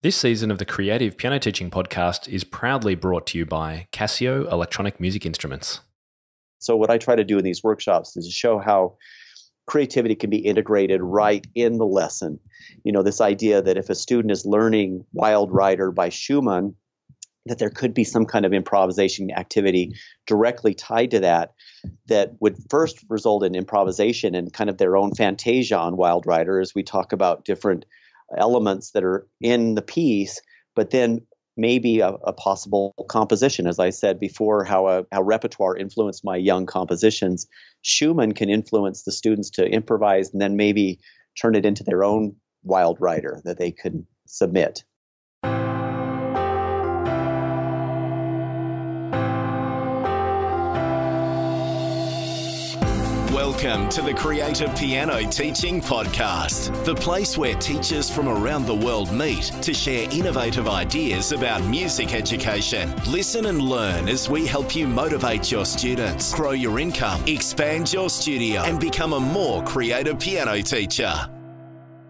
This season of the Creative Piano Teaching Podcast is proudly brought to you by Casio Electronic Music Instruments. So, what I try to do in these workshops is to show how creativity can be integrated right in the lesson. You know, this idea that if a student is learning Wild Rider by Schumann, that there could be some kind of improvisation activity directly tied to that that would first result in improvisation and kind of their own fantasia on Wild Rider as we talk about different elements that are in the piece, but then maybe a, a possible composition. As I said before, how a, how repertoire influenced my young compositions. Schumann can influence the students to improvise and then maybe turn it into their own wild rider that they could submit. Welcome to the Creative Piano Teaching Podcast, the place where teachers from around the world meet to share innovative ideas about music education. Listen and learn as we help you motivate your students, grow your income, expand your studio, and become a more creative piano teacher.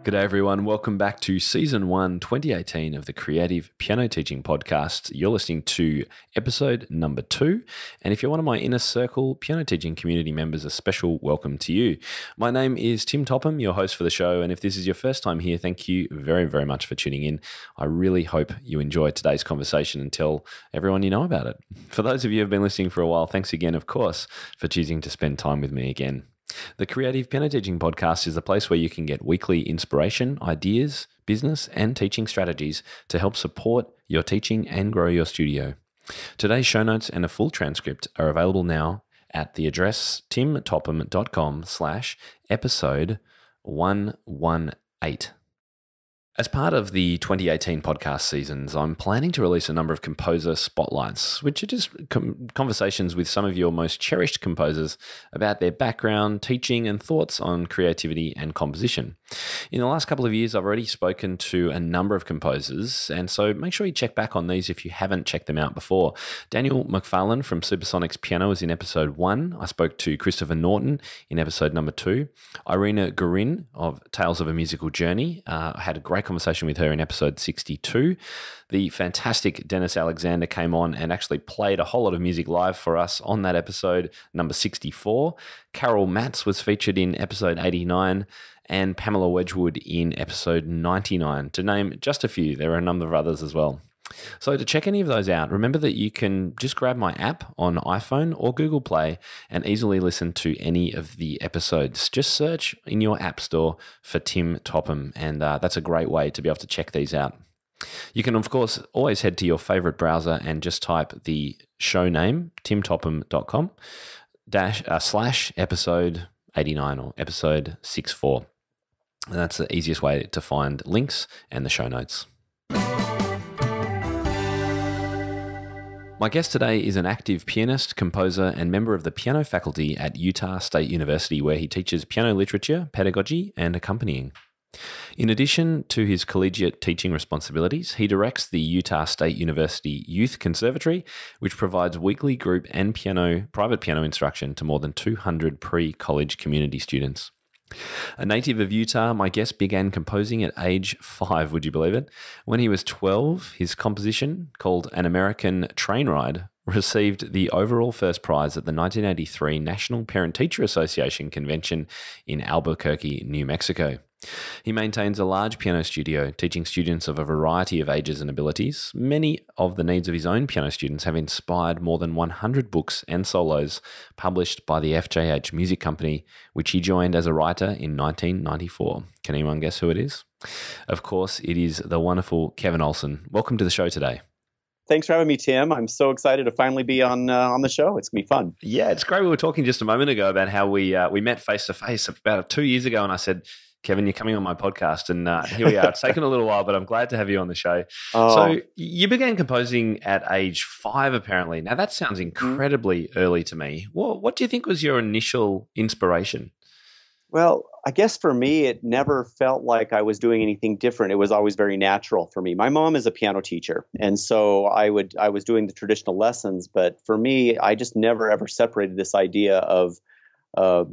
G'day, everyone. Welcome back to season one, 2018 of the Creative Piano Teaching Podcast. You're listening to episode number two. And if you're one of my inner circle piano teaching community members, a special welcome to you. My name is Tim Topham, your host for the show. And if this is your first time here, thank you very, very much for tuning in. I really hope you enjoy today's conversation and tell everyone you know about it. For those of you who have been listening for a while, thanks again, of course, for choosing to spend time with me again. The Creative Piano Teaching Podcast is a place where you can get weekly inspiration, ideas, business, and teaching strategies to help support your teaching and grow your studio. Today's show notes and a full transcript are available now at the address timtopham.com slash episode 118. As part of the 2018 podcast seasons, I'm planning to release a number of composer spotlights, which are just conversations with some of your most cherished composers about their background, teaching, and thoughts on creativity and composition. In the last couple of years, I've already spoken to a number of composers, and so make sure you check back on these if you haven't checked them out before. Daniel McFarlane from Supersonics Piano is in episode one. I spoke to Christopher Norton in episode number two. Irina Gorin of Tales of a Musical Journey. Uh, I had a great conversation with her in episode 62. The fantastic Dennis Alexander came on and actually played a whole lot of music live for us on that episode, number 64. Carol Matz was featured in episode 89 and Pamela Wedgwood in episode 99, to name just a few. There are a number of others as well. So, to check any of those out, remember that you can just grab my app on iPhone or Google Play and easily listen to any of the episodes. Just search in your App Store for Tim Topham, and uh, that's a great way to be able to check these out. You can, of course, always head to your favorite browser and just type the show name, timtopham.com, dash, uh, slash episode 89 or episode 64. And that's the easiest way to find links and the show notes. My guest today is an active pianist, composer, and member of the piano faculty at Utah State University, where he teaches piano literature, pedagogy, and accompanying. In addition to his collegiate teaching responsibilities, he directs the Utah State University Youth Conservatory, which provides weekly group and piano private piano instruction to more than 200 pre-college community students. A native of Utah, my guest began composing at age five, would you believe it? When he was 12, his composition, called An American Train Ride, received the overall first prize at the 1983 National Parent Teacher Association Convention in Albuquerque, New Mexico. He maintains a large piano studio, teaching students of a variety of ages and abilities. Many of the needs of his own piano students have inspired more than 100 books and solos published by the FJH Music Company, which he joined as a writer in 1994. Can anyone guess who it is? Of course, it is the wonderful Kevin Olson. Welcome to the show today thanks for having me, Tim. I'm so excited to finally be on uh, on the show. It's gonna be fun. Yeah, it's great. We were talking just a moment ago about how we uh, we met face to face about two years ago, and I said Kevin, you're coming on my podcast, and uh, here we are. It's taken a little while, but I'm glad to have you on the show. Oh. So, you began composing at age five, apparently. Now, that sounds mm-hmm. incredibly early to me. What, what do you think was your initial inspiration? Well, I guess for me, it never felt like I was doing anything different. It was always very natural for me. My mom is a piano teacher, and so I would I was doing the traditional lessons. But for me, I just never ever separated this idea of uh,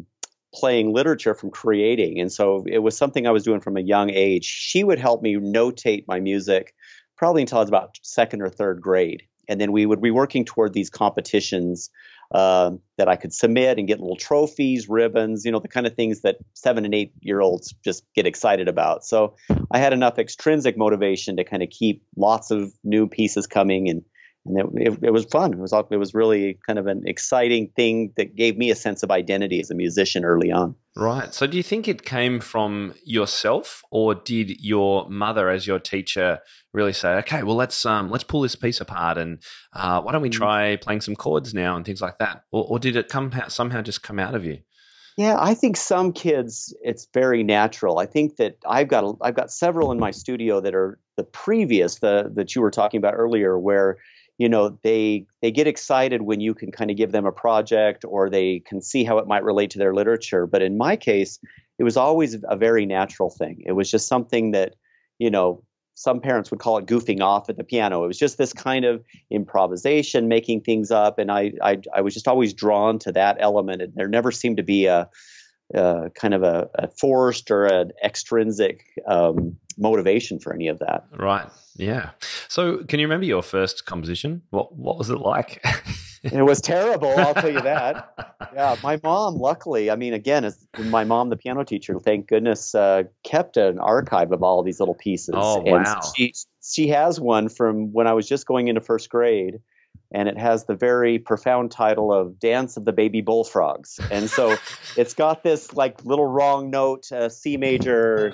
playing literature from creating. And so it was something I was doing from a young age. She would help me notate my music probably until I was about second or third grade. And then we would be working toward these competitions uh, that I could submit and get little trophies, ribbons, you know, the kind of things that seven and eight year olds just get excited about. So I had enough extrinsic motivation to kind of keep lots of new pieces coming and and it, it, it, was fun. It was it was really kind of an exciting thing that gave me a sense of identity as a musician early on. Right. So, do you think it came from yourself, or did your mother, as your teacher, really say, "Okay, well, let's um, let's pull this piece apart, and uh, why don't we mm. try playing some chords now and things like that?" Or, or did it come somehow just come out of you? Yeah, I think some kids it's very natural. I think that I've got a, I've got several in my studio that are the previous the that you were talking about earlier, where you know they they get excited when you can kind of give them a project or they can see how it might relate to their literature. But in my case it was always a very natural thing. It was just something that you know some parents would call it goofing off at the piano. It was just this kind of improvisation making things up and i i, I was just always drawn to that element. And there never seemed to be a, kind of a, a, forced or an extrinsic um, motivation for any of that. Right yeah. So, can you remember your first composition? What What was it like? it was terrible. I'll tell you that. Yeah, my mom, luckily, I mean, again, my mom, the piano teacher, thank goodness, uh, kept an archive of all of these little pieces. Oh and wow! She she has one from when I was just going into first grade, and it has the very profound title of "Dance of the Baby Bullfrogs." And so, it's got this like little wrong note, uh, C major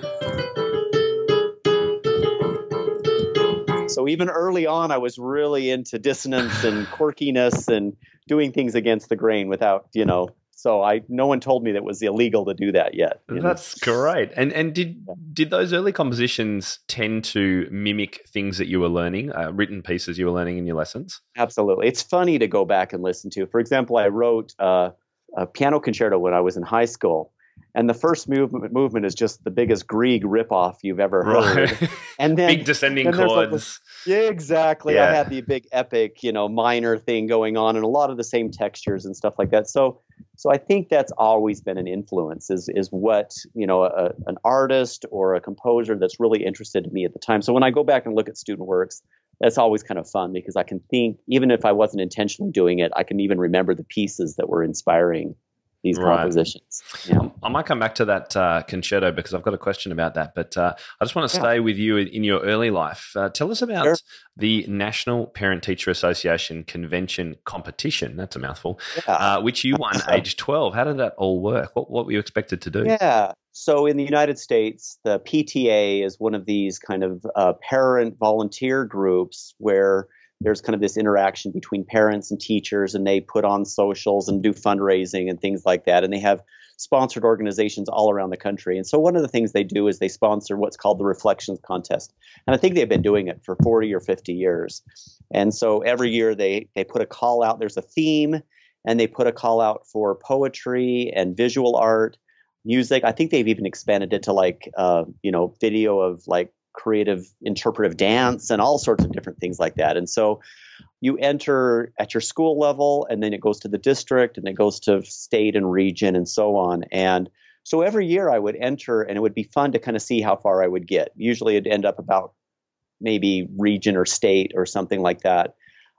So even early on, I was really into dissonance and quirkiness and doing things against the grain without, you know. So I, no one told me that it was illegal to do that yet. That's know? great. And and did did those early compositions tend to mimic things that you were learning, uh, written pieces you were learning in your lessons? Absolutely. It's funny to go back and listen to. For example, I wrote uh, a piano concerto when I was in high school, and the first movement movement is just the biggest Grieg ripoff you've ever heard. Right. And then big descending then chords. Like, yeah, exactly. Yeah. I had the big epic, you know, minor thing going on, and a lot of the same textures and stuff like that. So, so I think that's always been an influence. Is is what you know, a, an artist or a composer that's really interested in me at the time. So when I go back and look at student works, that's always kind of fun because I can think, even if I wasn't intentionally doing it, I can even remember the pieces that were inspiring these right. compositions. Yeah. I might come back to that uh, concerto because I've got a question about that. But uh, I just want to stay yeah. with you in your early life. Uh, tell us about sure. the National Parent Teacher Association Convention competition. That's a mouthful. Yeah. Uh, which you won age 12. How did that all work? What, what were you expected to do? Yeah. So in the United States, the PTA is one of these kind of uh, parent volunteer groups where – there's kind of this interaction between parents and teachers, and they put on socials and do fundraising and things like that. And they have sponsored organizations all around the country. And so one of the things they do is they sponsor what's called the Reflections Contest. And I think they've been doing it for 40 or 50 years. And so every year they they put a call out. There's a theme, and they put a call out for poetry and visual art, music. I think they've even expanded it to like uh, you know video of like creative interpretive dance and all sorts of different things like that. And so you enter at your school level and then it goes to the district and it goes to state and region and so on. And so every year I would enter and it would be fun to kind of see how far I would get. Usually it'd end up about maybe region or state or something like that.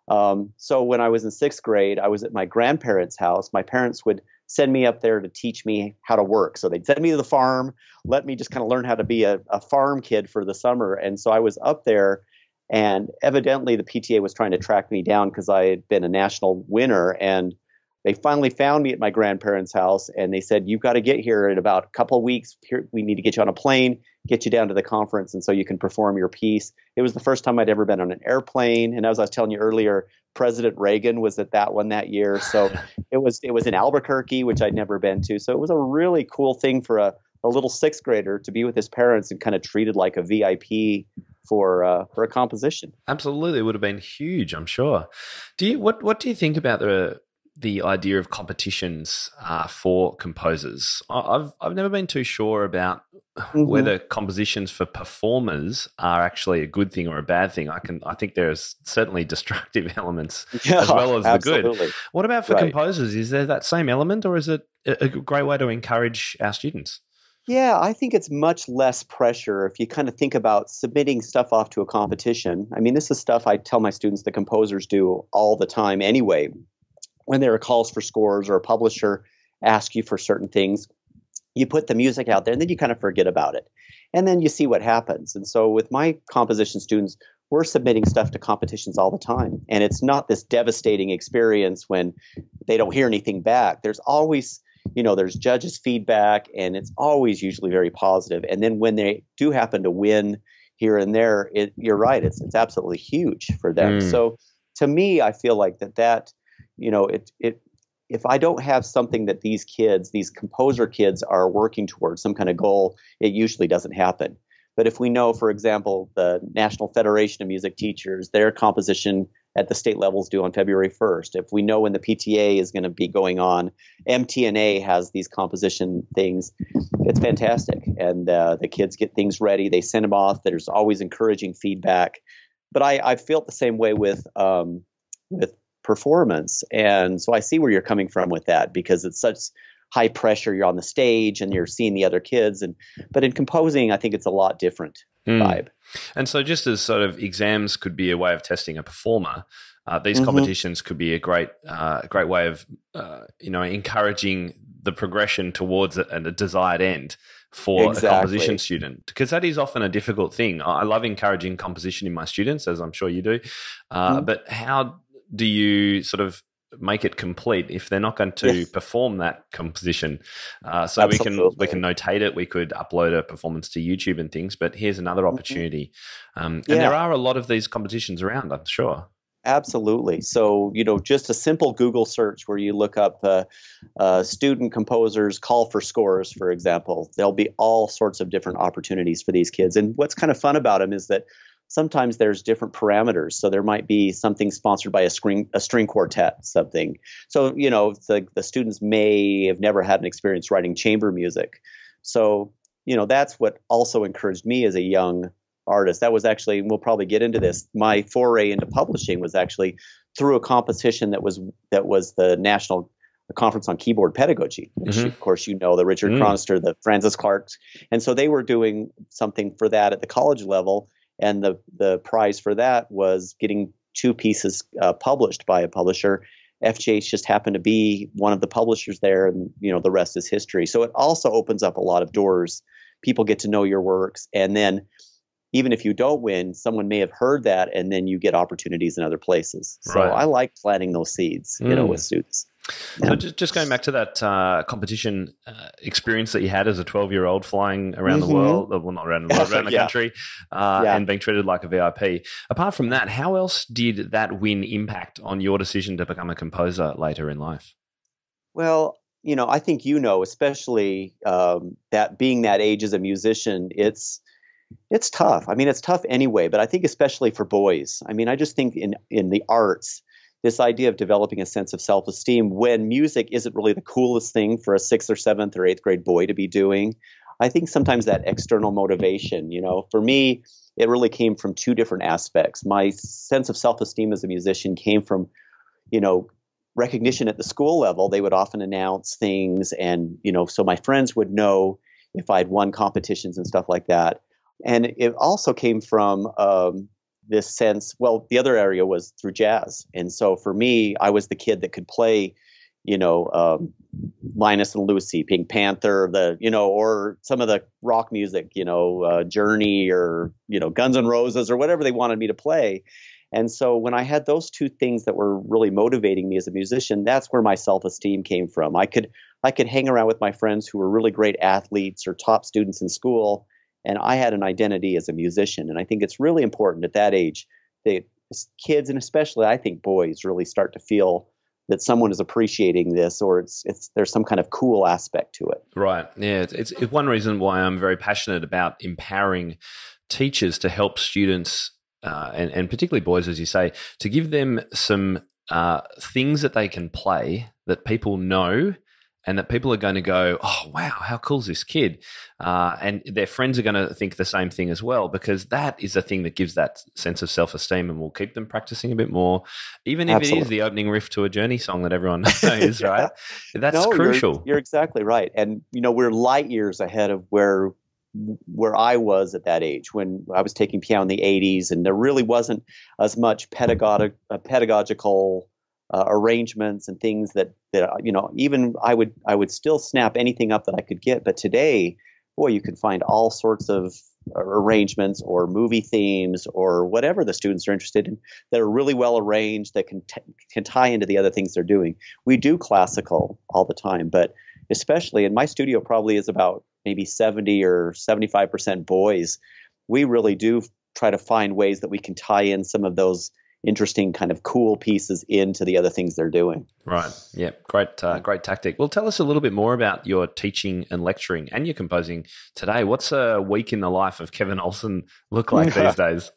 Um, so when I was in sixth grade, I was at my grandparents' house. My parents would send me up there to teach me how to work. So they'd send me to the farm, let me just kind of learn how to be a, a farm kid for the summer. And so I was up there, and evidently the PTA was trying to track me down because I had been a national winner. And they finally found me at my grandparents' house and they said, You've got to get here in about a couple of weeks. Here, we need to get you on a plane, get you down to the conference, and so you can perform your piece. It was the first time I'd ever been on an airplane. And as I was telling you earlier, President Reagan was at that one that year. So it was it was in Albuquerque, which I'd never been to. So it was a really cool thing for a, a little sixth grader to be with his parents and kind of treated like a VIP for uh, for a composition. Absolutely, it would have been huge, I'm sure. Do you what what do you think about the the idea of competitions uh, for composers. I've I've never been too sure about mm-hmm. whether compositions for performers are actually a good thing or a bad thing. I can I think there's certainly destructive elements yeah, as well as absolutely. the good. What about for right. composers? Is there that same element, or is it a great way to encourage our students? Yeah, I think it's much less pressure if you kind of think about submitting stuff off to a competition. I mean, this is stuff I tell my students the composers do all the time anyway. When there are calls for scores or a publisher asks you for certain things, you put the music out there and then you kind of forget about it. And then you see what happens. And so with my composition students, we're submitting stuff to competitions all the time. And it's not this devastating experience when they don't hear anything back. There's always you know, there's judges' feedback, and it's always usually very positive. And then when they do happen to win here and there, it, you're right, it's it's absolutely huge for them. Mm. So to me, I feel like that that you know it it if I don't have something that these kids, these composer kids, are working towards, some kind of goal, it usually doesn't happen. But if we know, for example, the National Federation of Music Teachers, their composition at the state levels due on February 1st. If we know when the PTA is going to be going on, MTNA has these composition things. It's fantastic, and uh, the kids get things ready. They send them off. There's always encouraging feedback. But I, I felt the same way with um, with performance, and so I see where you're coming from with that because it's such high pressure. You're on the stage and you're seeing the other kids, and but in composing, I think it's a lot different mm. vibe. And so, just as sort of exams could be a way of testing a performer, uh, these mm-hmm. competitions could be a great, uh, great way of uh, you know encouraging the progression towards a, a desired end for exactly. a composition student because that is often a difficult thing. I love encouraging composition in my students, as I'm sure you do. Uh, mm-hmm. But how do you sort of make it complete if they're not going to yes. perform that composition. Uh, so Absolutely. we can we can notate it. We could upload a performance to YouTube and things. But here's another mm-hmm. opportunity, um, and yeah. there are a lot of these competitions around. I'm sure. Absolutely. So, you know, just a simple Google search where you look up uh, uh, student composers call for scores, for example, there'll be all sorts of different opportunities for these kids. And what's kind of fun about them is that sometimes there's different parameters. So there might be something sponsored by a string a string quartet, something. So you know the the students may have never had an experience writing chamber music. So you know that's what also encouraged me as a young artist. That was actually we'll probably get into this. My foray into publishing was actually through a competition that was that was the national conference on keyboard pedagogy, which mm-hmm. of course you know the Richard mm. Chronister, the Frances Clarks, and so they were doing something for that at the college level, and the the prize for that was getting two pieces uh, published by a publisher. FJH just happened to be one of the publishers there, and you know the rest is history. So it also opens up a lot of doors. People get to know your works, and then even if you don't win, someone may have heard that, and then you get opportunities in other places. So right. I like planting those seeds, you mm. know, with students. Yeah. So just, just going back to that uh, competition uh, experience that you had as a 12 year old flying around mm-hmm. the world, well, not around the world, around the yeah. country, uh, yeah. and being treated like a VIP. Apart from that, how else did that win impact on your decision to become a composer later in life? Well, you know, I think you know, especially um, that being that age as a musician, it's it's tough. I mean, it's tough anyway, but I think especially for boys. I mean, I just think in in the arts this idea of developing a sense of self esteem when music isn't really the coolest thing for a sixth or seventh or eighth grade boy to be doing. I think sometimes that external motivation, you know, for me, it really came from two different aspects. My sense of self esteem as a musician came from, you know, recognition at the school level. They would often announce things, and, you know, so my friends would know if I'd won competitions and stuff like that. And it also came from um, this sense well the other area was through jazz. And so for me i was the kid that could play you know um, linus and lucy pink panther the you know or some of the rock music you know uh, journey or you know guns and roses or whatever they wanted me to play. And so when i had those two things that were really motivating me as a musician that's where my self-esteem came from. I could i could hang around with my friends who were really great athletes or top students in school and I had an identity as a musician. And I think it's really important at that age that kids and especially I think boys really start to feel that someone is appreciating this or it's it's there's some kind of cool aspect to it. Right. Yeah, it's, it's, it's one reason why I'm very passionate about empowering teachers to help students uh, and, and particularly boys, as you say, to give them some uh, things that they can play that people know and that people are going to go, oh, wow, how cool is this kid? Uh, and their friends are going to think the same thing as well, because that is the thing that gives that sense of self esteem and will keep them practicing a bit more, even if Absolutely. it is the opening riff to a Journey song that everyone knows, yeah. right? That's no, crucial. You're, you're exactly right. And, you know, we're light years ahead of where where I was at that age when I was taking piano in the 80s, and there really wasn't as much pedagogic, uh, pedagogical uh, arrangements and things that that you know even I would I would still snap anything up that I could get. But today, boy, you can find all sorts of uh, arrangements or movie themes or whatever the students are interested in that are really well arranged that can t- can tie into the other things they're doing. We do classical all the time, but especially in my studio probably is about maybe 70 or 75% boys. We really do try to find ways that we can tie in some of those interesting kind of cool pieces into the other things they're doing. Right. Yeah. Great. Uh, great tactic. Well, tell us a little bit more about your teaching and lecturing and your composing today. What's a week in the life of Kevin Olson look like these days?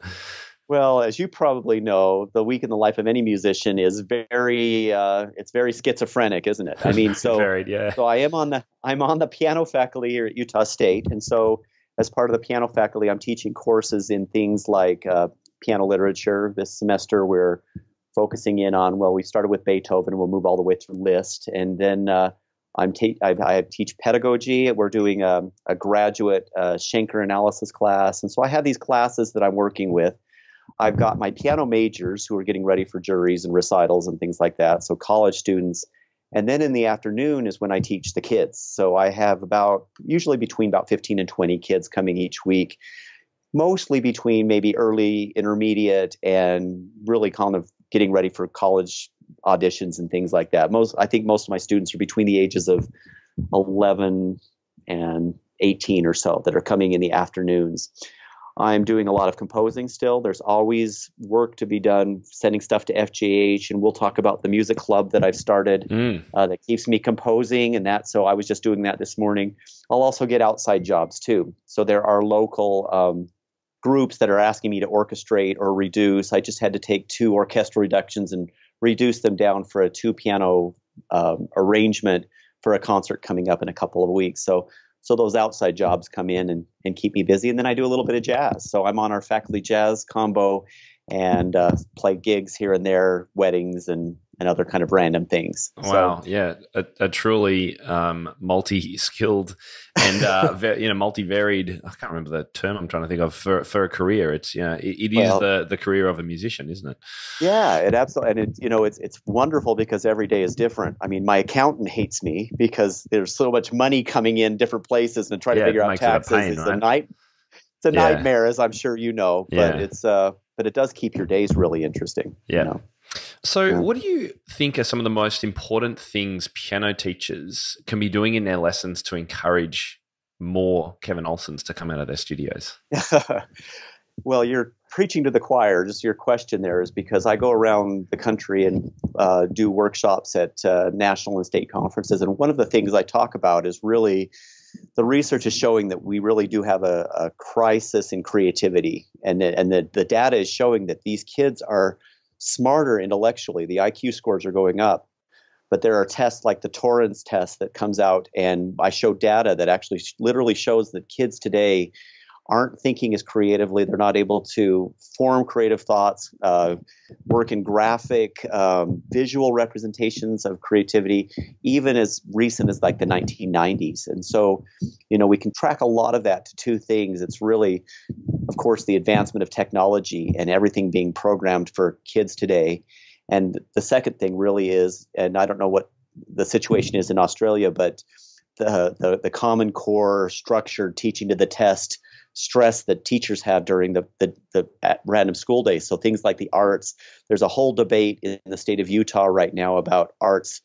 Well, as you probably know, the week in the life of any musician is very uh, it's very schizophrenic, isn't it? I mean, so Varied, yeah. so I am on the I'm on the piano faculty here at Utah State, and so as part of the piano faculty, I'm teaching courses in things like uh, piano literature. This semester, we're focusing in on well, we started with Beethoven, and we'll move all the way through Liszt, and then uh, I'm I, I, teach pedagogy. We're doing a, a graduate uh, Schenker analysis class, and so I have these classes that I'm working with. I've got my piano majors who are getting ready for juries and recitals and things like that. So college students. And then in the afternoon is when I teach the kids. So I have about usually between about 15 and 20 kids coming each week mostly between maybe early, intermediate, and really kind of getting ready for college auditions and things like that. Most, I think, most of my students are between the ages of 11 and 18 or so that are coming in the afternoons. I'm doing a lot of composing still. There's always work to be done, sending stuff to FJH, and we'll talk about the music club that I've started mm. uh, that keeps me composing and that. So I was just doing that this morning. I'll also get outside jobs too. So there are local um, groups that are asking me to orchestrate or reduce. I just had to take two orchestral reductions and reduce them down for a two piano um, arrangement for a concert coming up in a couple of weeks. So so those outside jobs come in and, and keep me busy. And then I do a little bit of jazz. So I'm on our faculty jazz combo and uh, play gigs here and there, weddings and and other kind of random things. Wow, so, yeah, a, a truly um, multi-skilled and uh, you know multi-varied. I can't remember the term I'm trying to think of for for a career. It's you know it, it is well, the the career of a musician, isn't it? Yeah, it absolutely, and it you know it's it's wonderful because every day is different. I mean, my accountant hates me because there's so much money coming in different places and trying yeah, to figure out taxes. Pain, it's right? a night. It's a yeah. nightmare, as I'm sure you know, but yeah. it's uh, but it does keep your days really interesting. Yeah. You know? So, yeah. what do you think are some of the most important things piano teachers can be doing in their lessons to encourage more Kevin Olsons to come out of their studios? well, you're preaching to the choir. Just your question there is because I go around the country and uh, do workshops at uh, national and state conferences, and one of the things I talk about is really the research is showing that we really do have a, a crisis in creativity, and and the, the data is showing that these kids are smarter intellectually. The IQ scores are going up. But there are tests like the Torrance test that comes out, and I show data that actually literally shows that kids today aren't thinking as creatively. They're not able to form creative thoughts, uh, work in graphic, um, visual representations of creativity, even as recent as like the 1990s. And so, you know, we can track a lot of that to two things. It's really, of course, the advancement of technology and everything being programmed for kids today. And the second thing really is, and I don't know what the situation is in Australia, but the, the, the Common Core structured teaching to the test stress that teachers have during the, the, the random school days. So things like the arts, there's a whole debate in the state of Utah right now about arts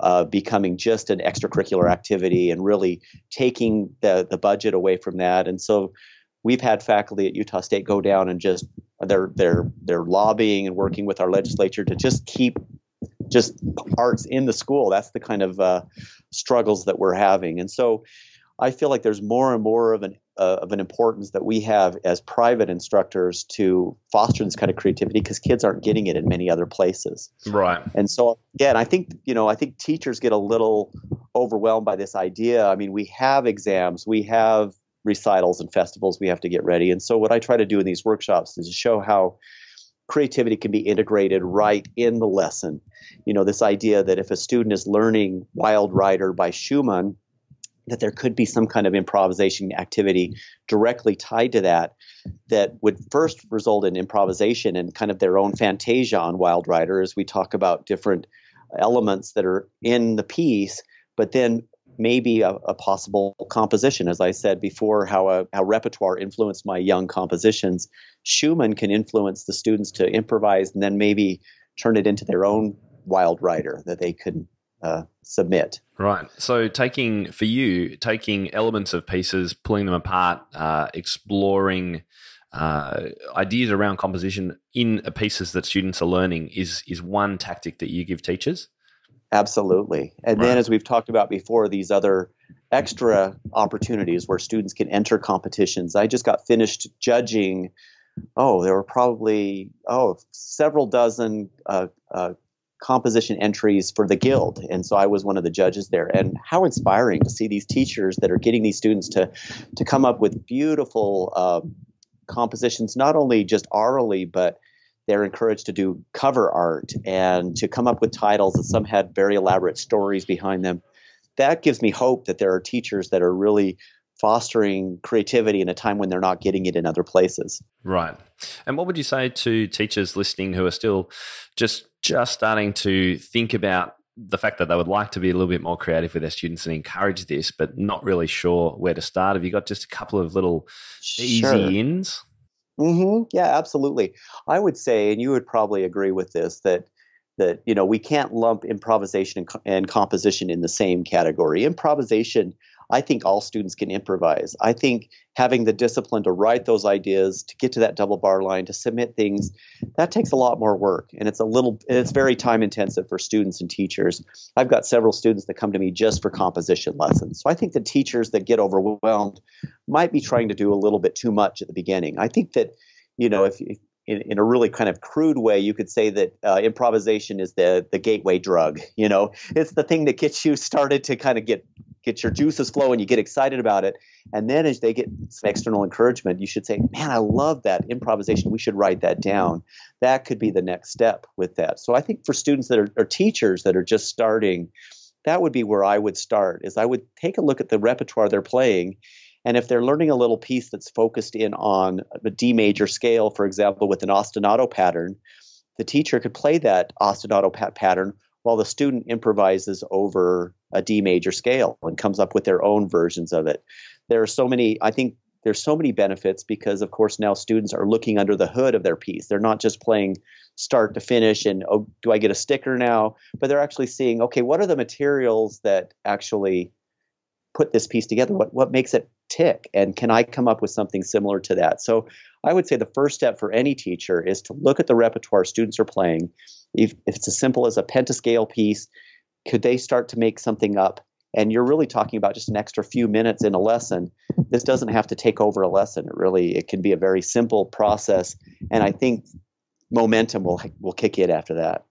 uh, becoming just an extracurricular activity and really taking the, the budget away from that. And so we've had faculty at Utah State go down and just they're they're they're lobbying and working with our legislature to just keep just arts in the school. That's the kind of uh, struggles that we're having. And so I feel like there's more and more of an uh, of an importance that we have as private instructors to foster this kind of creativity because kids aren't getting it in many other places. Right. And so again, I think you know I think teachers get a little overwhelmed by this idea. I mean, we have exams, we have recitals and festivals we have to get ready. And so, what I try to do in these workshops is to show how creativity can be integrated right in the lesson. You know, this idea that if a student is learning Wild Rider by Schumann, that there could be some kind of improvisation activity directly tied to that that would first result in improvisation and kind of their own fantasia on Wild Rider as we talk about different elements that are in the piece, but then maybe a, a possible composition. As I said before, how a, how repertoire influenced my young compositions. Schumann can influence the students to improvise and then maybe turn it into their own Wild Rider that they could uh, submit. Right. So, taking for you, taking elements of pieces, pulling them apart, uh, exploring uh, ideas around composition in pieces that students are learning is is one tactic that you give teachers. Absolutely. And right. then, as we've talked about before, these other extra opportunities where students can enter competitions. I just got finished judging. Oh, there were probably oh several dozen uh, uh, composition entries for the guild and so i was one of the judges there and how inspiring to see these teachers that are getting these students to to come up with beautiful uh, compositions not only just orally but they're encouraged to do cover art and to come up with titles and some had very elaborate stories behind them that gives me hope that there are teachers that are really fostering creativity in a time when they're not getting it in other places. Right. And what would you say to teachers listening who are still just just starting to think about the fact that they would like to be a little bit more creative with their students and encourage this, but not really sure where to start? Have you got just a couple of little sure. easy ins? Mm-hmm. Yeah, absolutely. I would say, and you would probably agree with this, that that you know we can't lump improvisation and, and composition in the same category. Improvisation I think all students can improvise. I think having the discipline to write those ideas, to get to that double bar line, to submit things, that takes a lot more work, and it's a little, it's very time intensive for students and teachers. I've got several students that come to me just for composition lessons. So I think the teachers that get overwhelmed might be trying to do a little bit too much at the beginning. I think that, you know, if, if in, in, a really kind of crude way, you could say that uh, improvisation is the the gateway drug. You know, it's the thing that gets you started to kind of get get your juices flowing, you get excited about it. And then as they get some external encouragement, you should say, Man, I love that improvisation. We should write that down. That could be the next step with that. So I think for students that are or teachers that are just starting, that would be where I would start is I would take a look at the repertoire they're playing. And if they're learning a little piece that's focused in on the D major scale, for example, with an ostinato pattern, the teacher could play that ostinato pat- pattern while the student improvises over a D major scale and comes up with their own versions of it. There are so many, I think there's so many benefits because of course now students are looking under the hood of their piece. They're not just playing start to finish and oh do I get a sticker now, but they're actually seeing okay, what are the materials that actually put this piece together? What what makes it tick and can I come up with something similar to that? So I would say the first step for any teacher is to look at the repertoire students are playing if, if it's as simple as a pentascale piece, could they start to make something up? And you're really talking about just an extra few minutes in a lesson. This doesn't have to take over a lesson. It really it can be a very simple process, and I think momentum will will kick in after that.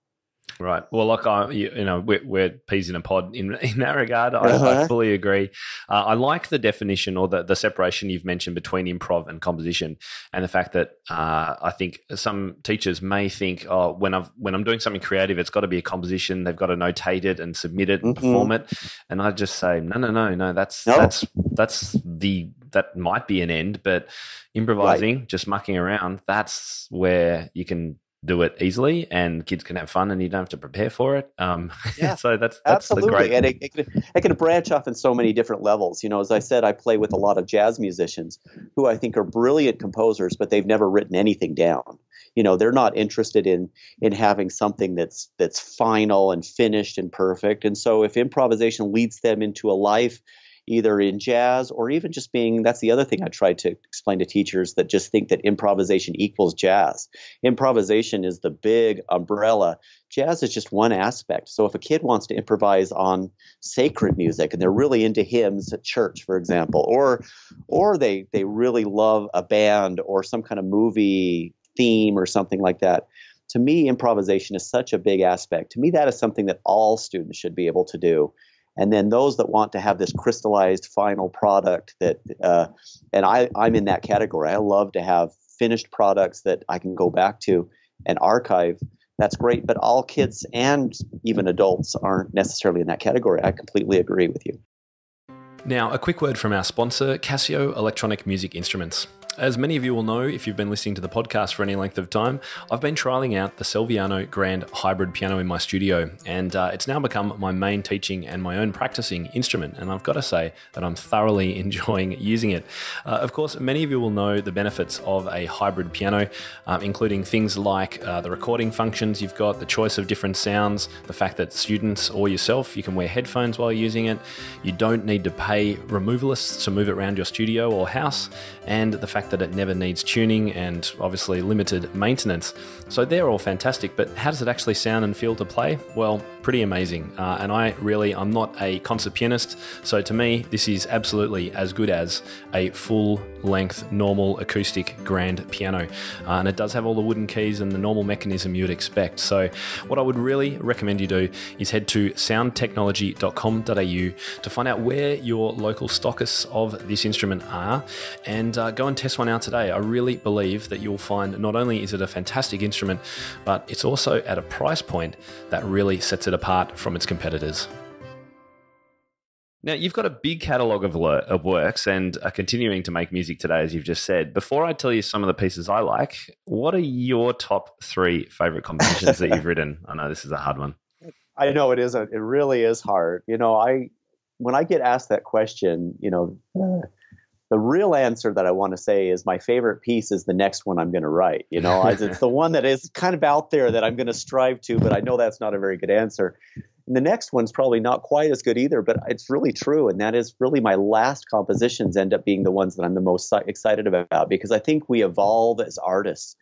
Right. Well, like I, you, you know, we're, we're, peas in a pod in in that regard. I, uh-huh. I fully agree. Uh, I like the definition or the the separation you've mentioned between improv and composition, and the fact that uh, I think some teachers may think, oh, when I'm when I'm doing something creative, it's got to be a composition. They've got to notate it and submit it and mm-hmm. perform it. And I just say, no, no, no, no. That's no. that's that's the that might be an end, but improvising, right. just mucking around, that's where you can do it easily and kids can have fun and you don't have to prepare for it. Um, yeah, so that's, that's absolutely. great. And it, it, can, it can branch off in so many different levels. You know, as I said, I play with a lot of jazz musicians who I think are brilliant composers, but they've never written anything down. You know, they're not interested in in having something that's that's final and finished and perfect. And so if improvisation leads them into a life either in jazz or even just being that's the other thing I try to explain to teachers that just think that improvisation equals jazz. Improvisation is the big umbrella. Jazz is just one aspect. So if a kid wants to improvise on sacred music and they're really into hymns at church, for example, or or they they really love a band or some kind of movie theme or something like that. To me, improvisation is such a big aspect. To me, that is something that all students should be able to do and then those that want to have this crystallized final product that uh, and I, i'm in that category. I love to have finished products that i can go back to and archive. That's great but all kids and even adults aren't necessarily in that category. I completely agree with you. Now a quick word from our sponsor casio electronic music instruments as many of you will know, if you've been listening to the podcast for any length of time, I've been trialing out the Celviano Grand Hybrid piano in my studio, and uh, it's now become my main teaching and my own practicing instrument. And I've got to say that I'm thoroughly enjoying using it. Uh, of course, many of you will know the benefits of a hybrid piano, um, including things like uh, the recording functions you've got, the choice of different sounds, the fact that students or yourself, you can wear headphones while using it. You don't need to pay removalists to move it around your studio or house, and the fact fact that it never needs tuning and obviously limited maintenance. So they're all fantastic, but how does it actually sound and feel to play? Well, pretty amazing. Uh, and I really, I'm not a concert pianist, so to me, this is absolutely as good as a full length, normal acoustic grand piano. Uh, and it does have all the wooden keys and the normal mechanism you'd expect. So, what I would really recommend you do is head to soundtechnology.com.au to find out where your local stockists of this instrument are and uh, go and test one out today. I really believe that you'll find not only is it a fantastic instrument, but it's also at a price point that really sets it it apart from its competitors. Now, you've got a big catalogue of, of works and are continuing to make music today, as you've just said. Before I tell you some of the pieces I like, what are your top three favourite compositions that you've written? I know this is a hard one. I know it is. A, it really is hard. You know, I when I get asked that question, you know, uh, the real answer that I want to say is my favorite piece is the next one I'm going to write. You know, it's the one that is kind of out there that I'm going to strive to, but I know that's not a very good answer. And the next one's probably not quite as good either, but it's really true. And that is really my last compositions end up being the ones that I'm the most excited about because I think we evolve as artists.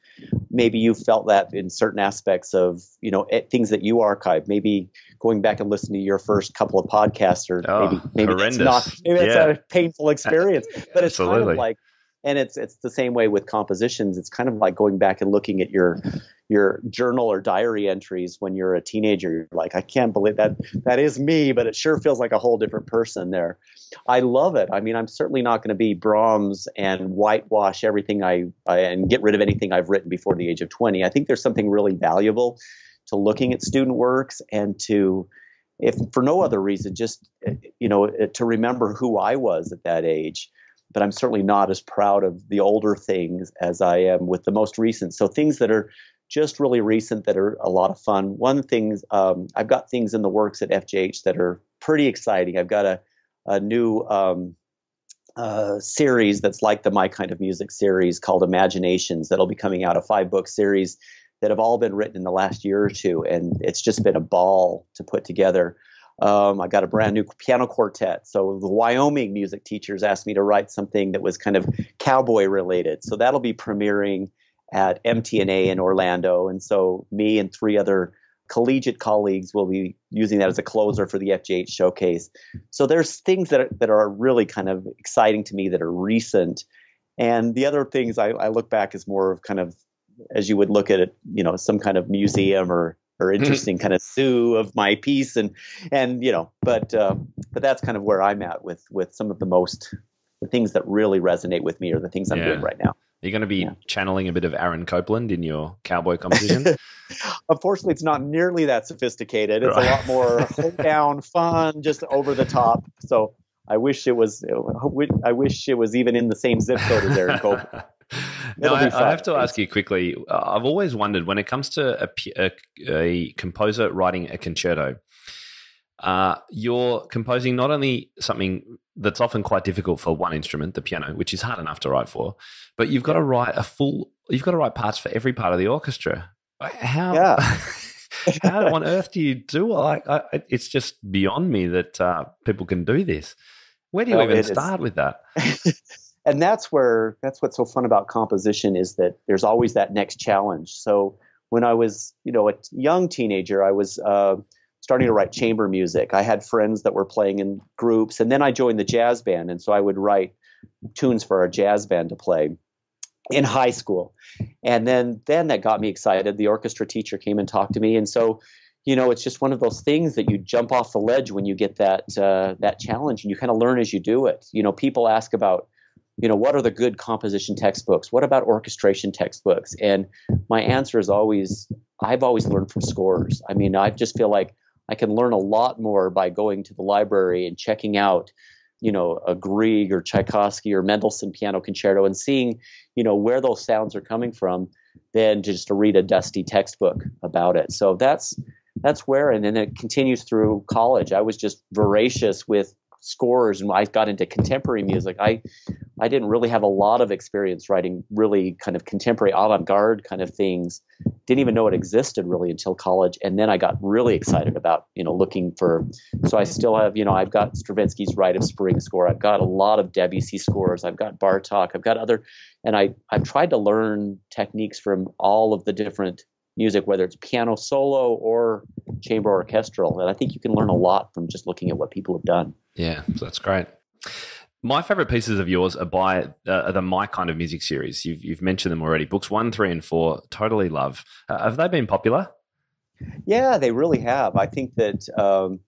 Maybe you felt that in certain aspects of, you know, eh, things that you archive. Maybe going back and listening to your first couple of podcasts, or oh, maybe maybe it's not maybe yeah. it's a painful experience, but it's Absolutely. kind of like and it's it's the same way with compositions. It's kind of like going back and looking at your your journal or diary entries when you're a teenager. You're like i can't believe that that is me but it sure feels like a whole different person there. I love it. I mean i'm certainly not going to be brahms and whitewash everything I, and get rid of anything i've written before the age of 20 i think there's something really valuable to looking at student works and to if for no other reason just eh, you know eh, to remember who i was at that age but i'm certainly not as proud of the older things as i am with the most recent. So things that are just really recent that are a lot of fun. One thing um, i've got things in the works at fjh that are pretty exciting. I've got a, a new um, uh, series that's like the my kind of music series called imaginations that'll be coming out a five book series that have all been written in the last year or two, and it's just been a ball to put together. Um, I got a brand new piano quartet. So the Wyoming music teachers asked me to write something that was kind of cowboy related. So that'll be premiering at MTNA in Orlando. And so me and three other collegiate colleagues will be using that as a closer for the FJH showcase. So there's things that are, that are really kind of exciting to me that are recent. And the other things I, I look back as more of kind of as you would look at it, you know, some kind of museum or or interesting kind of zoo of my piece and and you know, but uh, but that's kind of where I'm at with with some of the most the things that really resonate with me are the things I'm yeah. doing right now. You're going to be yeah. channeling a bit of Aaron Copland in your cowboy composition. Unfortunately, it's not nearly that sophisticated. It's right. a lot more down, fun, just over the top. So I wish it was. I wish it was even in the same zip code as Aaron Copland. now, I, I, have to ask you quickly. Uh, I've always wondered when it comes to a, a, a composer writing a concerto, uh, you're composing not only something that's often quite difficult for one instrument, the piano, which is hard enough to write for, but you've got to write a full. You've got to write parts for every part of the orchestra. How? Yeah. how on earth do you do it? Like, I, it's just beyond me that uh, people can do this. Where do you well, even start is. with that? and that's where that's what's so fun about composition is that there's always that next challenge. So when I was, you know, a young teenager, I was uh, starting to write chamber music. I had friends that were playing in groups, and then I joined the jazz band, and so I would write tunes for our jazz band to play in high school. And then then that got me excited. The orchestra teacher came and talked to me, and so you know, it's just one of those things that you jump off the ledge when you get that uh, that challenge, and you kind of learn as you do it. You know, people ask about, you know, what are the good composition textbooks? What about orchestration textbooks? And my answer is always, I've always learned from scores. I mean, I just feel like I can learn a lot more by going to the library and checking out, you know, a Grieg or Tchaikovsky or Mendelssohn piano concerto and seeing, you know, where those sounds are coming from than just to read a dusty textbook about it. So that's that's where, and then it continues through college. I was just voracious with scores and I got into contemporary music. I I didn't really have a lot of experience writing really kind of contemporary avant-garde kind of things. Didn't even know it existed really until college. And then I got really excited about, you know, looking for so I still have, you know, I've got Stravinsky's Rite of Spring score. I've got a lot of Debussy scores. I've got Bartok. I've got other and I I've tried to learn techniques from all of the different music, whether it's piano solo or chamber orchestral. And I think you can learn a lot from just looking at what people have done. Yeah, that's great. My favorite pieces of yours are by uh, the My Kind of Music series. You've, you've mentioned them already. Books one, three, and four, totally love. Uh, have they been popular? Yeah, they really have. I think that, um,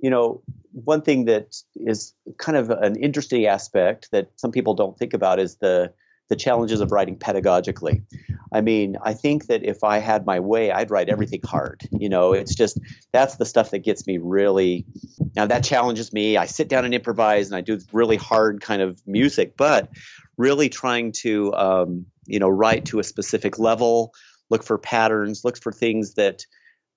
you know, one thing that is kind of an interesting aspect that some people don't think about is the the challenges of writing pedagogically. I mean, I think that if I had my way, I'd write everything hard. You know, it's just that's the stuff that gets me really. Now that challenges me. I sit down and improvise, and I do really hard kind of music, but really trying to, um, you know, write to a specific level, look for patterns, look for things that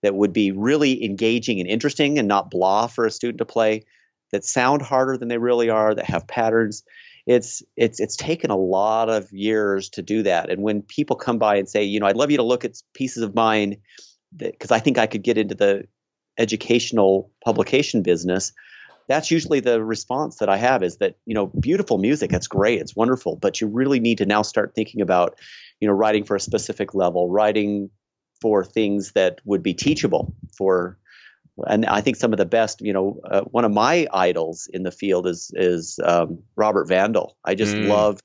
that would be really engaging and interesting, and not blah for a student to play. That sound harder than they really are. That have patterns it's it's it's taken a lot of years to do that. And when people come by and say, you know, I'd love you to look at pieces of mine because I think I could get into the educational publication business, that's usually the response that I have is that, you know, beautiful music, that's great, it's wonderful, but you really need to now start thinking about, you know, writing for a specific level, writing for things that would be teachable for and I think some of the best, you know, uh, one of my idols in the field is is um, Robert Vandall. I just mm. love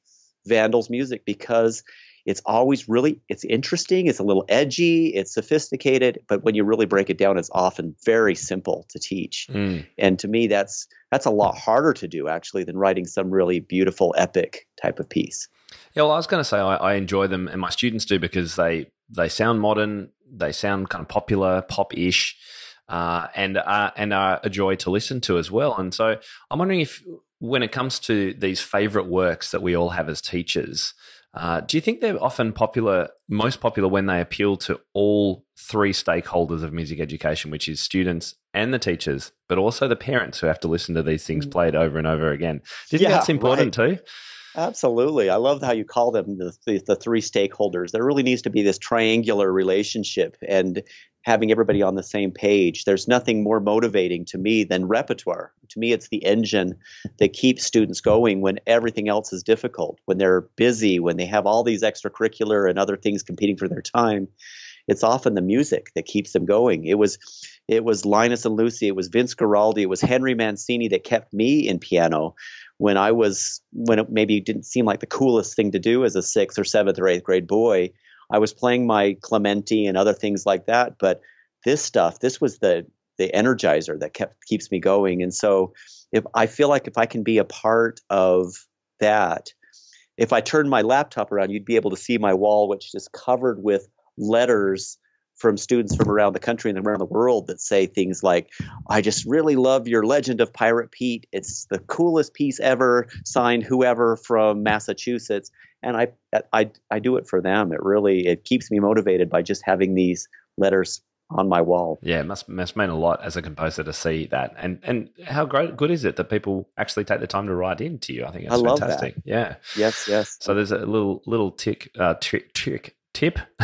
Vandall's music because it's always really it's interesting, it's a little edgy, it's sophisticated, but when you really break it down, it's often very simple to teach. Mm. And to me, that's that's a lot harder to do actually than writing some really beautiful epic type of piece. Yeah, well, I was going to say I, I enjoy them, and my students do because they they sound modern, they sound kind of popular, pop-ish uh, and are, and are a joy to listen to as well. And so I'm wondering if, when it comes to these favorite works that we all have as teachers, uh, do you think they're often popular, most popular when they appeal to all three stakeholders of music education, which is students and the teachers, but also the parents who have to listen to these things mm. played over and over again? Do you think yeah, that's important right. too? Absolutely. I love how you call them the, the, the, three stakeholders. There really needs to be this triangular relationship and having everybody on the same page. There's nothing more motivating to me than repertoire. To me, it's the engine that keeps students going when everything else is difficult, when they're busy, when they have all these extracurricular and other things competing for their time. It's often the music that keeps them going. It was it was Linus and Lucy, it was Vince Guaraldi, it was Henry Mancini that kept me in piano when I was when it maybe didn't seem like the coolest thing to do as a sixth or seventh or eighth grade boy. I was playing my Clementi and other things like that, but this stuff, this was the the energizer that kept keeps me going. And so, if I feel like if I can be a part of that, if I turn my laptop around, you'd be able to see my wall, which is covered with letters from students from around the country and around the world that say things like, I just really love your legend of Pirate Pete. It's the coolest piece ever, signed whoever from Massachusetts. And I, I, I do it for them. It really, it keeps me motivated by just having these letters on my wall. Yeah, it must must mean a lot as a composer to see that. And and how great good is it that people actually take the time to write in to you? I think that's I fantastic. That. Yeah. Yes, yes. So there's a little little tick uh, trick trick tip,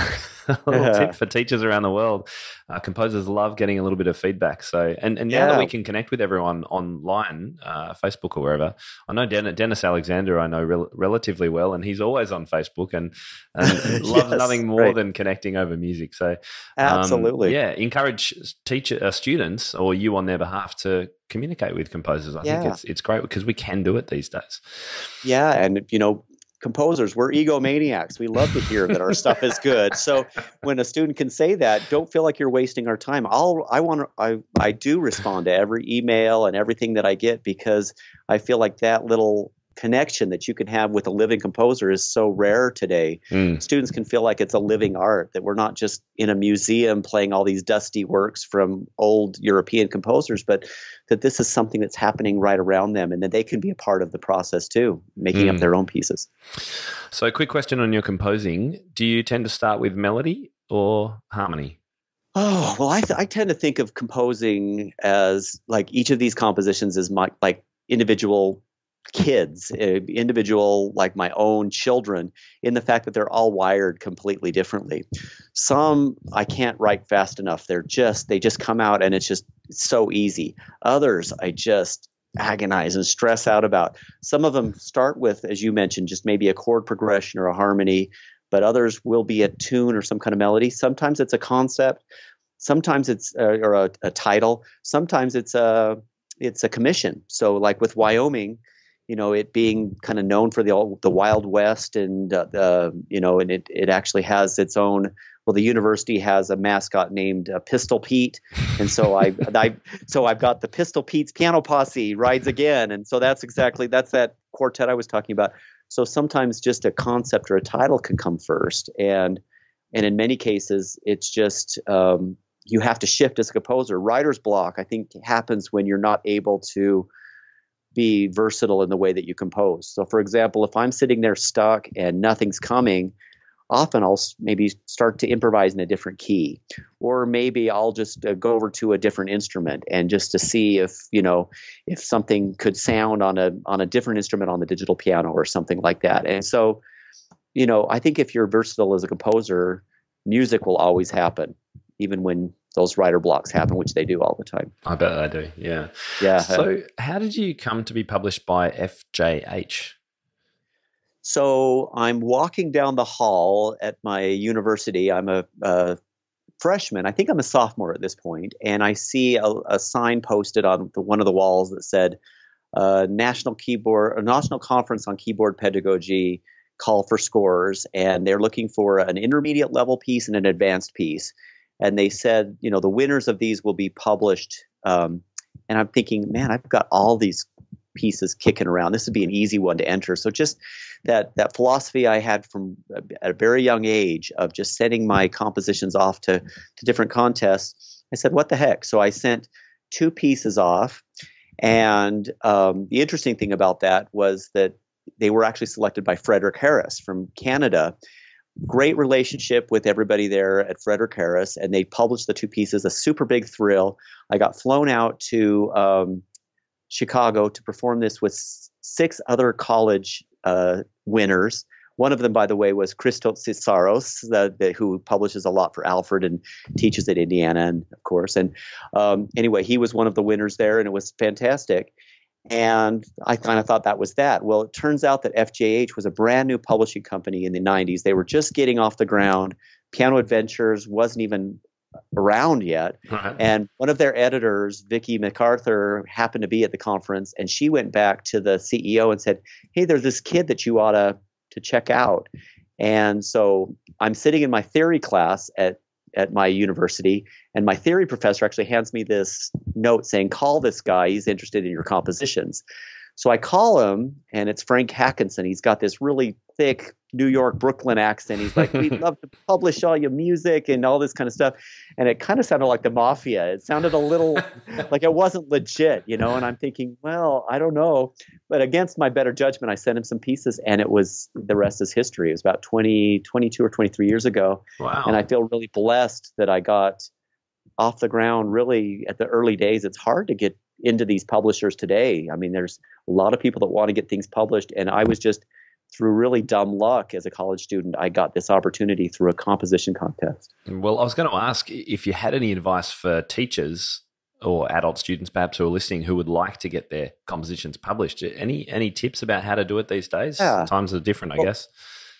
a little tip for teachers around the world. Uh, composers love getting a little bit of feedback. So, and, and now yeah. that we can connect with everyone online, uh, Facebook or wherever, I know Den- Dennis Alexander, I know rel- relatively well, and he's always on Facebook and, and loves yes, nothing more than connecting over music. So, um, absolutely, yeah, encourage teacher uh, students or you on their behalf to communicate with composers. I yeah. think it's it's great because we can do it these days. Yeah, and you know composers, we're egomaniacs. We love to hear that our stuff is good. So when a student can say that, don't feel like you're wasting our time. I'll I want to I I do respond to every email and everything that I get because I feel like that little connection that you can have with a living composer is so rare today. Mm. Students can feel like it's a living art, that we're not just in a museum playing all these dusty works from old European composers, but that this is something that's happening right around them and that they can be a part of the process too, making mm. up their own pieces. So, a quick question on your composing Do you tend to start with melody or harmony? Oh, well, I, th- I tend to think of composing as like each of these compositions is my like individual kids, uh, individual like my own children, in the fact that they're all wired completely differently. Some I can't write fast enough. They're just they just come out and it's just so easy. Others I just agonize and stress out about. Some of them start with, as you mentioned, just maybe a chord progression or a harmony, but others will be a tune or some kind of melody. Sometimes it's a concept. Sometimes it's uh, or a, a title. Sometimes it's a it's a commission. So like with Wyoming, you know, it being kind of known for the the Wild West, and uh, the you know, and it it actually has its own. Well, the university has a mascot named uh, Pistol Pete, and so I, I so I've got the Pistol Pete's Piano Posse rides again, and so that's exactly that's that quartet I was talking about. So sometimes just a concept or a title can come first, and and in many cases it's just um, you have to shift as a composer. Writer's block, I think, happens when you're not able to be versatile in the way that you compose. So, for example, if I'm sitting there stuck and nothing's coming, often I'll maybe start to improvise in a different key, or maybe I'll just uh, go over to a different instrument and just to see if you know if something could sound on a on a different instrument on the digital piano or something like that. And so, you know, I think if you're versatile as a composer, music will always happen, even when those writer blocks happen, which they do all the time. I bet they do. Yeah. Yeah. So, how did you come to be published by FJH? So, I'm walking down the hall at my university. I'm a, a freshman. I think I'm a sophomore at this point, and I see a, a sign posted on the, one of the walls that said, uh, "National Keyboard, a National Conference on Keyboard Pedagogy." Call for scores, and they're looking for an intermediate level piece and an advanced piece and they said, you know, the winners of these will be published. Um, and I'm thinking, man, I've got all these pieces kicking around. This would be an easy one to enter. So just that that philosophy I had from at a very young age of just sending my compositions off to to different contests. I said, what the heck? So I sent two pieces off, and um, the interesting thing about that was that they were actually selected by Frederick Harris from Canada great relationship with everybody there at Frederick Harris, and they published the two pieces. A super big thrill. I got flown out to um, Chicago to perform this with six other college uh, winners. One of them, by the way, was Christos Tsitsaros, the, the, who publishes a lot for Alfred and teaches at Indiana, and of course. And um, anyway, he was one of the winners there, and it was fantastic. And I kind of thought that was that. Well, it turns out that FJH was a brand new publishing company in the 90s. They were just getting off the ground. Piano Adventures wasn't even around yet. Uh-huh. And one of their editors, Vicki McArthur, happened to be at the conference and she went back to the CEO and said, Hey, there's this kid that you ought to, to check out. And so I'm sitting in my theory class at at my university, and my theory professor actually hands me this note saying, "Call this guy. He's interested in your compositions." So I call him, and it's Frank Hackinson. He's got this really thick New York, Brooklyn accent. He's like, "We'd love to publish all your music and all this kind of stuff," and it kind of sounded like the mafia. It sounded a little like it wasn't legit, you know. And I'm thinking, well, I don't know, but against my better judgment, I sent him some pieces, and it was the rest is history. It was about 20, 22 or 23 years ago, wow. and I feel really blessed that I got off the ground really at the early days. It's hard to get into these publishers today. I mean, there's a lot of people that want to get things published, and I was just through really dumb luck as a college student, I got this opportunity through a composition contest. Well, I was going to ask if you had any advice for teachers or adult students, perhaps who are listening, who would like to get their compositions published. Any any tips about how to do it these days? Yeah. Times are different, I well, guess.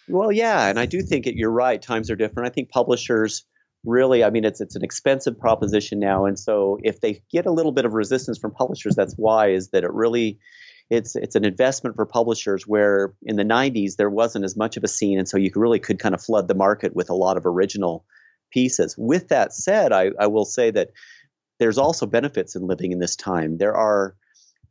Well, yeah, and I do think it. You're right. Times are different. I think publishers really, I mean, it's it's an expensive proposition now, and so if they get a little bit of resistance from publishers, that's why is that it really it's it's an investment for publishers where in the 90s there wasn't as much of a scene. And so you really could kind of flood the market with a lot of original pieces. With that said i, I will say that there's also benefits in living in this time. There are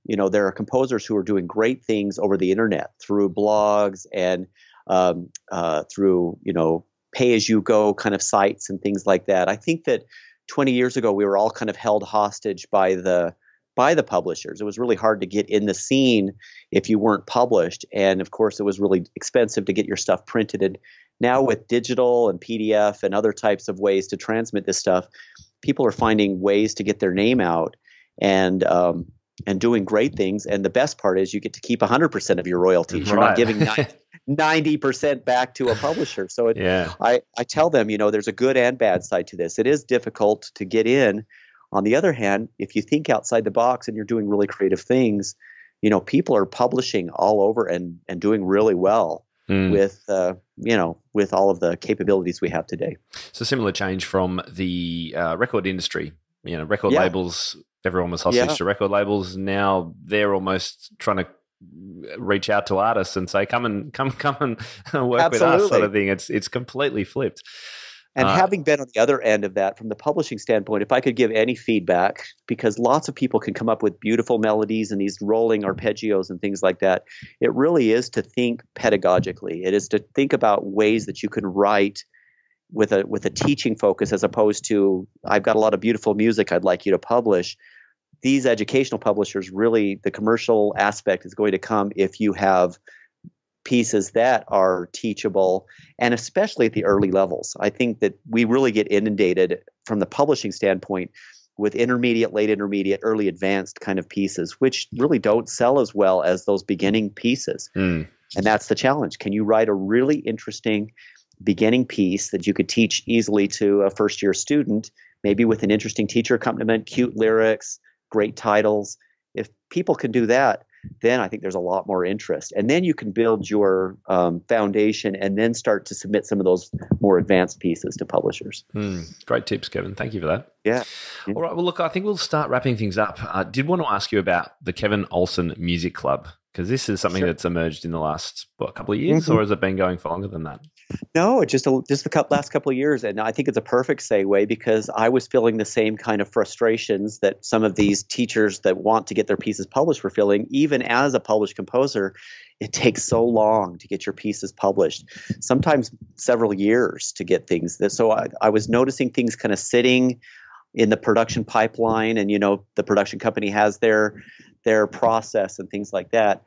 you know there are composers who are doing great things over the internet through blogs and um, uh, through you know pay as you go kind of sites and things like that i think that 20 years ago we were all kind of held hostage by the by the publishers. It was really hard to get in the scene if you weren't published. And of course, it was really expensive to get your stuff printed. And now, with digital and PDF and other types of ways to transmit this stuff, people are finding ways to get their name out and, um, and doing great things. And the best part is you get to keep 100% of your royalties. You're not giving 90% back to a publisher. So it, yeah. I, I tell them, you know, there's a good and bad side to this. It is difficult to get in on the other hand, if you think outside the box and you're doing really creative things, you know, people are publishing all over and and doing really well mm. with uh, you know with all of the capabilities we have today. So similar change from the uh, record industry. You know, record yeah. labels. Everyone was hostage yeah. to record labels. Now they're almost trying to reach out to artists and say, "Come and come, come and work Absolutely. with us," sort of thing. It's it's completely flipped. And uh, having been on the other end of that from the publishing standpoint, if I could give any feedback, because lots of people can come up with beautiful melodies and these rolling arpeggios and things like that, it really is to think pedagogically. It is to think about ways that you can write with a with a teaching focus as opposed to I've got a lot of beautiful music I'd like you to publish. These educational publishers really the commercial aspect is going to come if you have pieces that are teachable and especially at the early levels. I think that we really get inundated from the publishing standpoint with intermediate, late intermediate, early advanced kind of pieces, which really don't sell as well as those beginning pieces. Mm. And that's the challenge. Can you write a really interesting beginning piece that you could teach easily to a first year student, maybe with an interesting teacher accompaniment, cute lyrics, great titles? If people can do that, then I think there's a lot more interest. And then you can build your um, foundation and then start to submit some of those more advanced pieces to publishers. Hmm. Great tips, Kevin. Thank you for that. Yeah. All right. Well, look, I think we'll start wrapping things up. I did want to ask you about the Kevin Olson Music Club because this is something sure. that's emerged in the last what, couple of years, mm-hmm. or has it been going for longer than that? No, it's just a, just the last couple of years, and I think it's a perfect segue because I was feeling the same kind of frustrations that some of these teachers that want to get their pieces published were feeling. Even as a published composer, it takes so long to get your pieces published, sometimes several years to get things. That, so I, I was noticing things kind of sitting in the production pipeline, and you know the production company has their their process and things like that.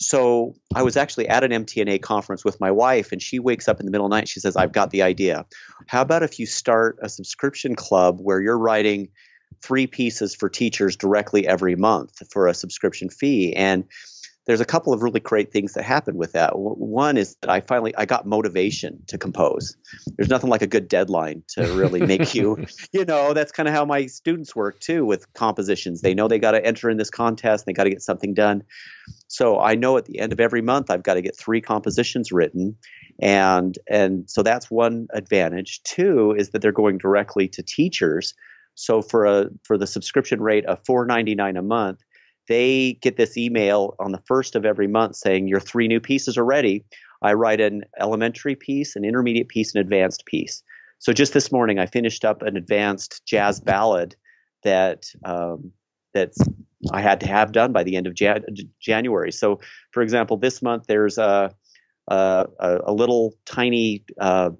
So I was actually at an MTNA conference with my wife, and she wakes up in the middle of the night. She says, I've got the idea. How about if you start a subscription club where you're writing three pieces for teachers directly every month for a subscription fee? And there's a couple of really great things that happened with that. One is that I finally I got motivation to compose. There's nothing like a good deadline to really make you, you know, that's kind of how my students work too with compositions. They know they got to enter in this contest, they got to get something done. So I know at the end of every month I've got to get 3 compositions written and and so that's one advantage. Two is that they're going directly to teachers. So for a for the subscription rate of 4.99 a month, they get this email on the first of every month saying your three new pieces are ready. I write an elementary piece, an intermediate piece, an advanced piece. So just this morning, I finished up an advanced jazz ballad that um, that I had to have done by the end of Jan- January. So, for example, this month there's a a, a little tiny uh,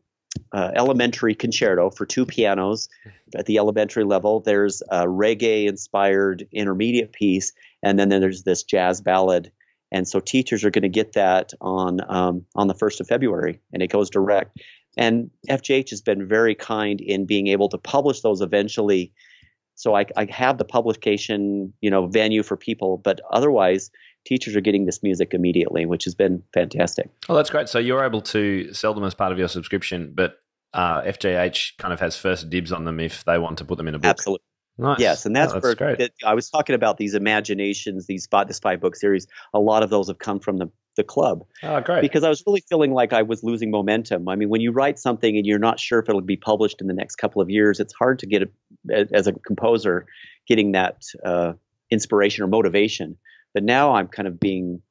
uh, elementary concerto for two pianos at the elementary level. There's a reggae inspired intermediate piece, and then, then there's this jazz ballad. And so teachers are going to get that on um, on the first of February, and it goes direct. And FJH has been very kind in being able to publish those eventually. So I, I have the publication, you know, venue for people, but otherwise, teachers are getting this music immediately, which has been fantastic. Oh, that's great. So you're able to sell them as part of your subscription, but uh, FJH kind of has first dibs on them if they want to put them in a book. Absolutely. Nice. Yes, and that's, oh, that's where I was talking about these imaginations, these this five book series. A lot of those have come from the the club. Oh, great! Because I was really feeling like I was losing momentum. I mean, when you write something and you're not sure if it'll be published in the next couple of years, it's hard to get a, as a composer getting that uh, inspiration or motivation but now I'm kind of being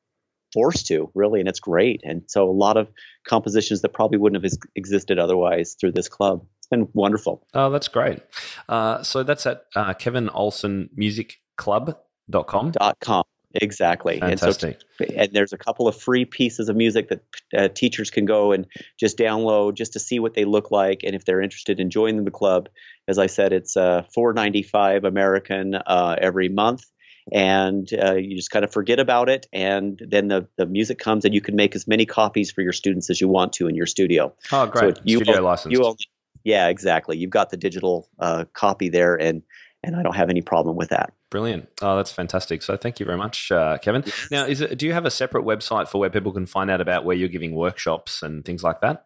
forced to really, and it's great. And so a lot of compositions that probably wouldn't have existed otherwise through this club. It's been wonderful. Oh, that's great. Uh, so that's at uh, Kevin Olson Music Club.com. Dot com. Exactly. Fantastic. And, so, and there's a couple of free pieces of music that uh, teachers can go and just download just to see what they look like. And if they're interested in joining the club, as I said, it's uh, 4.95 American uh, every month. And uh, you just kind of forget about it, and then the, the music comes, and you can make as many copies for your students as you want to in your studio. Oh, great! So you studio own, license. You yeah, exactly. You've got the digital uh, copy there, and and I don't have any problem with that. Brilliant. Oh, that's fantastic. So thank you very much, uh, Kevin. Now, is it, do you have a separate website for where people can find out about where you're giving workshops and things like that?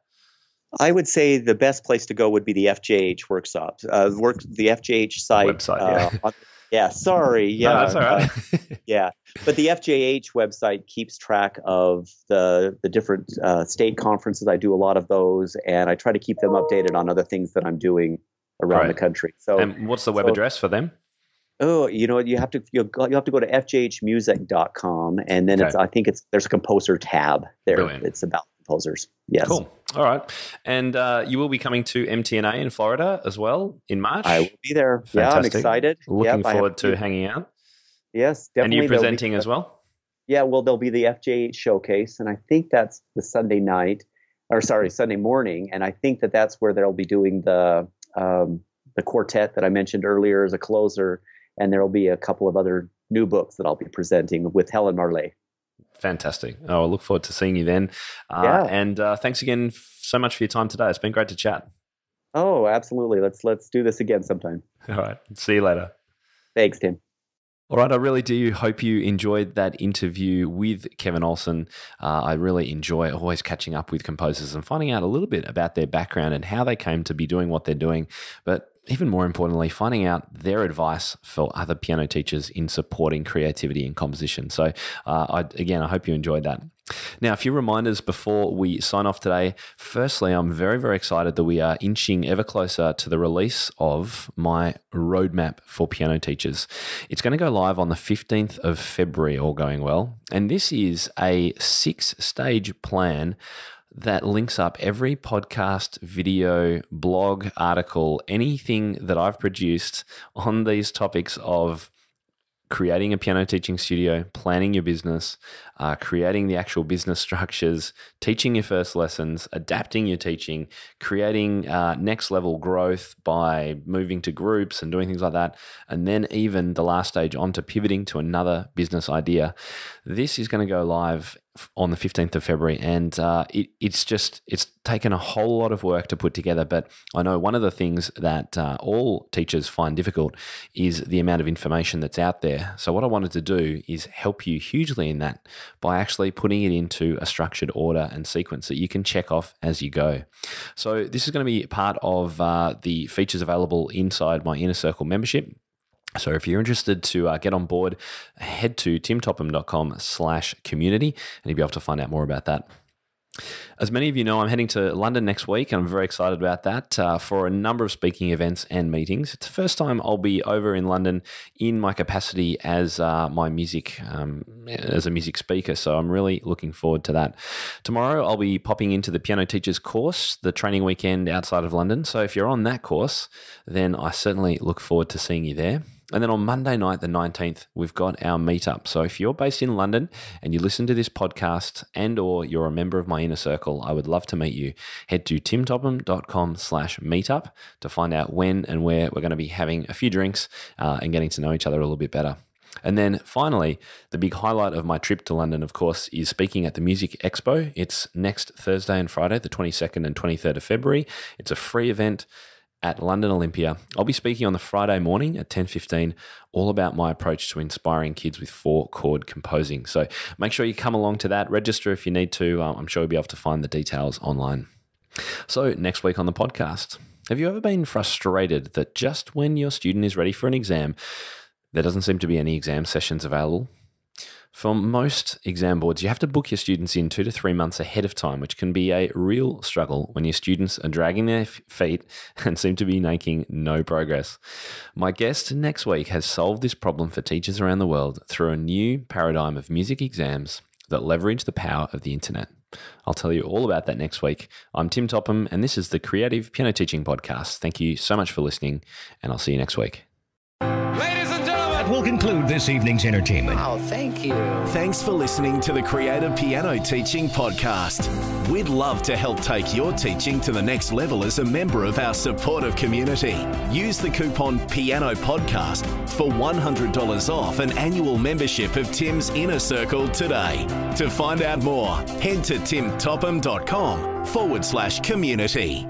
I would say the best place to go would be the FJH workshops. Uh, work the FJH site. Website, yeah. Uh, yeah, sorry. Yeah, no, that's all right. uh, yeah, but the FJH website keeps track of the the different uh, state conferences. I do a lot of those, and I try to keep them updated on other things that I'm doing around right. the country. So, and what's the web so, address for them? Oh, you know, you have to you got you have to go to fjhmusic.com, and then okay. it's I think it's there's a composer tab there. Brilliant. It's about composers. Yes. Cool. All right. And uh, you will be coming to MTNA in Florida as well in March. I will be there. Fantastic. Yeah, I'm excited. Looking yep, forward to hanging out. Yes, definitely. And you presenting as well. Yeah, well, there'll be the FJH showcase, and I think that's the Sunday night, or sorry, Sunday morning, and I think that that's where they'll be doing the um, the quartet that I mentioned earlier as a closer, and there will be a couple of other new books that I'll be presenting with Helen Marlais. Fantastic. Oh, I look forward to seeing you then. Uh, yeah. And uh, thanks again so much for your time today. It's been great to chat. Oh, absolutely. Let's let's do this again sometime. All right. See you later. Thanks, Tim. All right, I really do hope you enjoyed that interview with Kevin Olson. Uh, I really enjoy always catching up with composers and finding out a little bit about their background and how they came to be doing what they're doing. But even more importantly, finding out their advice for other piano teachers in supporting creativity and composition. So, uh, I, again, I hope you enjoyed that. Now, a few reminders before we sign off today. Firstly, I'm very, very excited that we are inching ever closer to the release of my roadmap for piano teachers. It's going to go live on the 15th of February, all going well. And this is a six stage plan that links up every podcast, video, blog, article, anything that I've produced on these topics of creating a piano teaching studio, planning your business, uh, creating the actual business structures, teaching your first lessons, adapting your teaching, creating uh, next level growth by moving to groups and doing things like that. And then, even the last stage, on to pivoting to another business idea. This is going to go live on the 15th of February. And uh, it, it's just, it's taken a whole lot of work to put together. But I know one of the things that uh, all teachers find difficult is the amount of information that's out there. So, what I wanted to do is help you hugely in that by actually putting it into a structured order and sequence that you can check off as you go. So, this is going to be part of uh, the features available inside my Inner Circle membership. So if you're interested to uh, get on board, head to timtopham.com slash community and you'll be able to find out more about that. As many of you know, I'm heading to London next week, and I'm very excited about that uh, for a number of speaking events and meetings. It's the first time I'll be over in London in my capacity as uh, my music, um, as a music speaker. So I'm really looking forward to that. Tomorrow, I'll be popping into the piano teachers course, the training weekend outside of London. So if you're on that course, then I certainly look forward to seeing you there. And then on Monday night, the 19th, we've got our meetup. So if you're based in London and you listen to this podcast and or you're a member of my inner circle, I would love to meet you. Head to timtopham.com slash meetup to find out when and where we're going to be having a few drinks uh, and getting to know each other a little bit better. And then finally, the big highlight of my trip to London, of course, is speaking at the Music Expo. It's next Thursday and Friday, the 22nd and 23rd of February. It's a free event at London Olympia. I'll be speaking on the Friday morning at 10:15 all about my approach to inspiring kids with four chord composing. So make sure you come along to that. Register if you need to. Um, I'm sure you'll be able to find the details online. So next week on the podcast, have you ever been frustrated that just when your student is ready for an exam, there doesn't seem to be any exam sessions available? For most exam boards, you have to book your students in two to three months ahead of time, which can be a real struggle when your students are dragging their feet and seem to be making no progress. My guest next week has solved this problem for teachers around the world through a new paradigm of music exams that leverage the power of the internet. I'll tell you all about that next week. I'm Tim Topham, and this is the Creative Piano Teaching Podcast. Thank you so much for listening, and I'll see you next week. That will conclude this evening's entertainment. Oh, thank you. Thanks for listening to the Creative Piano Teaching Podcast. We'd love to help take your teaching to the next level as a member of our supportive community. Use the coupon Piano Podcast for $100 off an annual membership of Tim's Inner Circle today. To find out more, head to timtopham.com forward slash community.